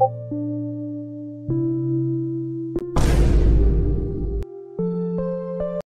you